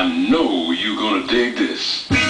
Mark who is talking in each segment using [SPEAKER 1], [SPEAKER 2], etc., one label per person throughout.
[SPEAKER 1] I know you're gonna dig this.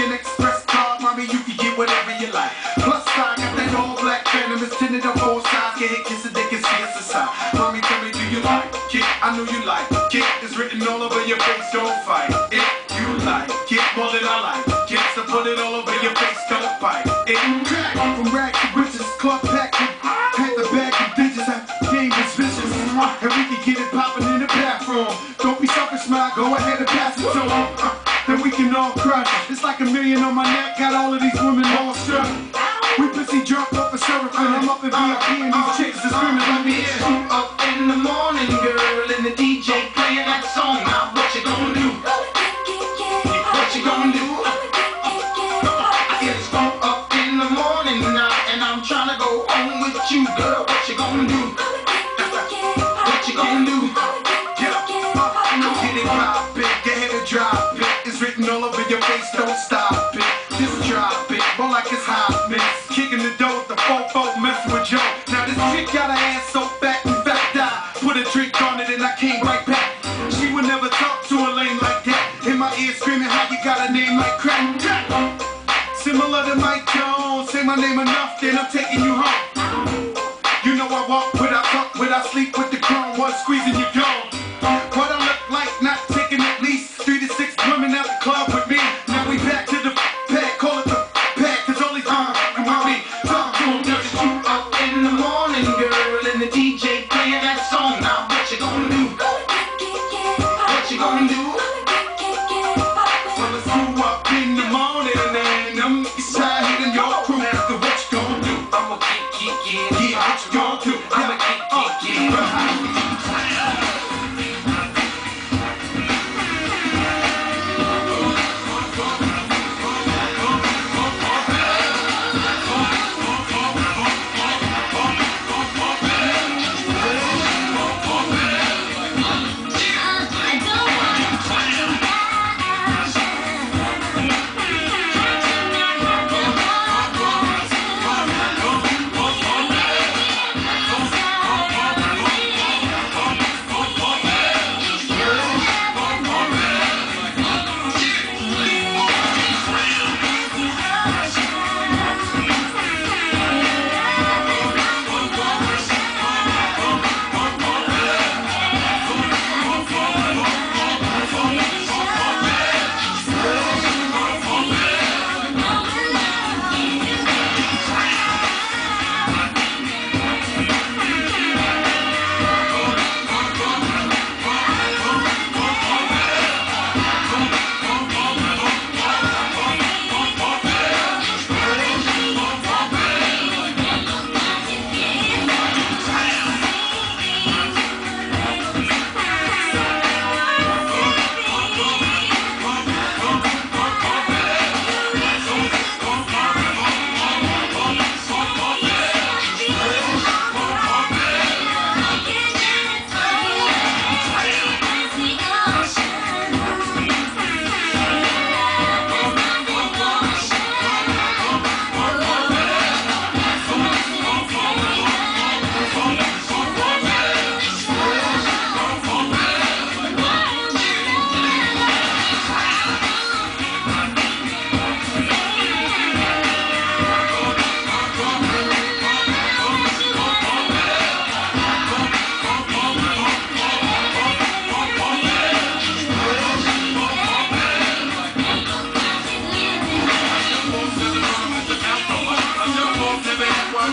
[SPEAKER 2] time. Mommy, tell me, do you like it? I know you like it. It's written all over your face, don't fight it. You like it more than I like it. So put it all over your face, don't fight it. Crack from rack to riches, club pack to the bag of digits. I game is vicious. And we can get it popping in the bathroom. Don't be selfish, smile, go ahead and pass it to them. Uh, then we can all crush. It's like a million on my neck, got all of these women all struck. We pussy drunk
[SPEAKER 3] on, now look
[SPEAKER 2] Similar to Mike Jones, say my name enough, then I'm taking you home. You know I walk without talk, without sleep with the grown one squeezing your gone.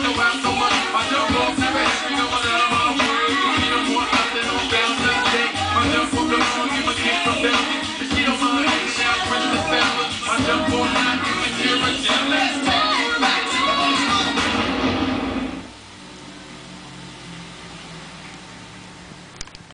[SPEAKER 2] the world.